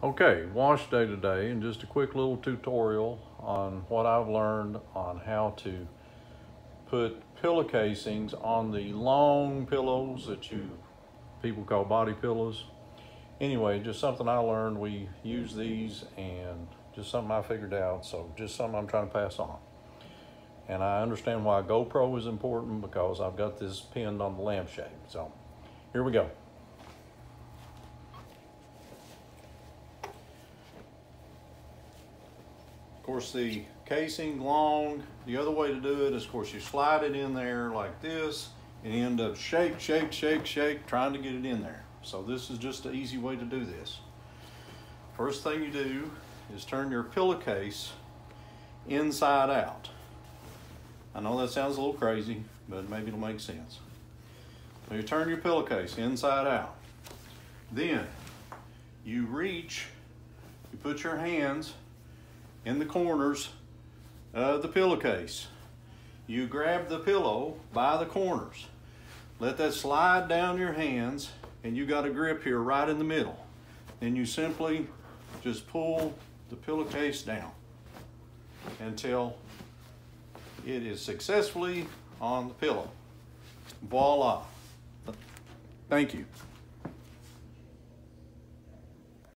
Okay, wash day today and just a quick little tutorial on what I've learned on how to put pillow casings on the long pillows that you people call body pillows. Anyway, just something I learned. We use these and just something I figured out. So just something I'm trying to pass on. And I understand why GoPro is important because I've got this pinned on the lampshade. So here we go. Course, the casing long, the other way to do it is, of course, you slide it in there like this and end up shake, shake, shake, shake, trying to get it in there. So this is just an easy way to do this. First thing you do is turn your pillowcase inside out. I know that sounds a little crazy, but maybe it'll make sense. So you turn your pillowcase inside out. Then you reach, you put your hands in the corners of the pillowcase. You grab the pillow by the corners. Let that slide down your hands and you got a grip here right in the middle. Then you simply just pull the pillowcase down until it is successfully on the pillow. Voila. Thank you.